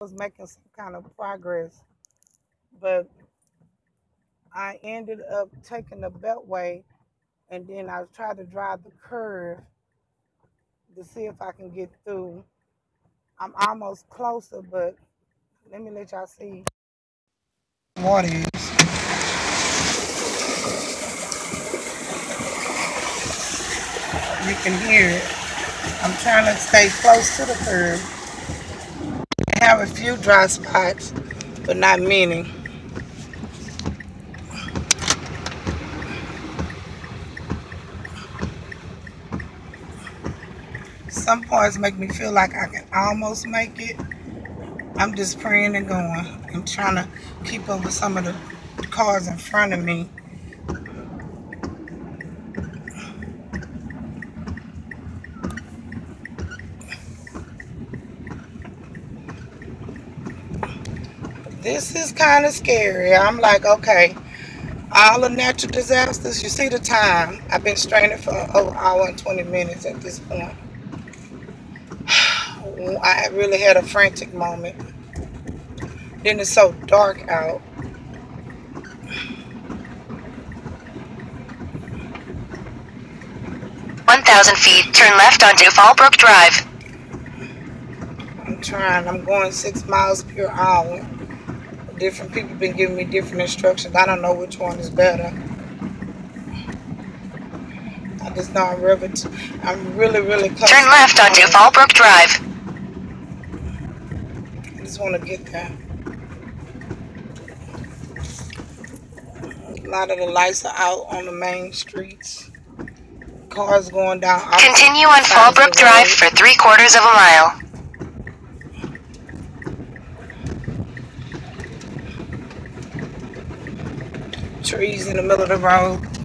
was making some kind of progress, but I ended up taking the beltway and then I tried to drive the curve to see if I can get through. I'm almost closer, but let me let y'all see. Water is. You can hear it. I'm trying to stay close to the curb. Have a few dry spots, but not many. Some parts make me feel like I can almost make it. I'm just praying and going. I'm trying to keep up with some of the cars in front of me. This is kind of scary. I'm like, okay, all the natural disasters, you see the time. I've been straining for over an hour and 20 minutes at this point. I really had a frantic moment. Then it's so dark out. One thousand feet, turn left onto Fallbrook Drive. I'm trying. I'm going six miles per hour. Different people been giving me different instructions. I don't know which one is better. I just know I'm really, I'm really, really close. Turn left onto um, Fallbrook Drive. I just want to get there. A lot of the lights are out on the main streets. Cars going down. Continue on Fallbrook Drive for three quarters of a mile. Trees in the middle of the road.